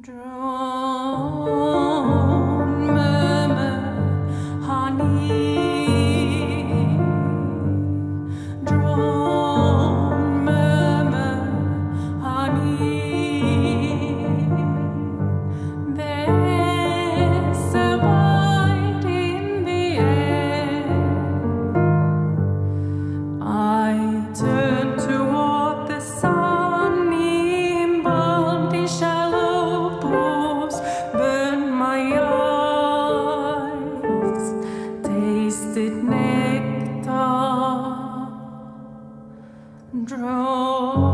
Drone, murmur, honey. Draw.